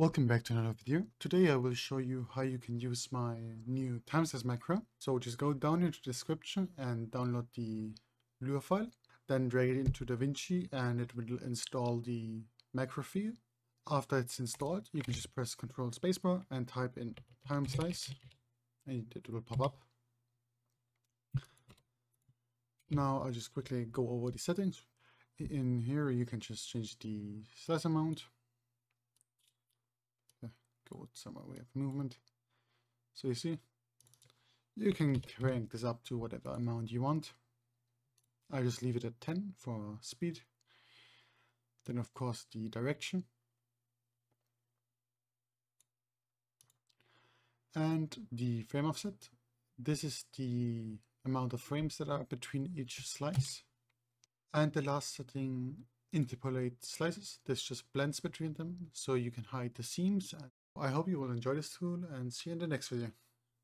Welcome back to another video. Today I will show you how you can use my new timeslice macro. So just go down into the description and download the Lua file, then drag it into DaVinci and it will install the macro field. After it's installed, you can just press Ctrl Spacebar and type in timeslice and it will pop up. Now I'll just quickly go over the settings. In here you can just change the slice amount go somewhere we have movement. So you see, you can crank this up to whatever amount you want. I just leave it at 10 for speed. Then of course the direction. And the frame offset. This is the amount of frames that are between each slice. And the last setting, interpolate slices. This just blends between them so you can hide the seams I hope you will enjoy this tool and see you in the next video.